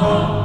home.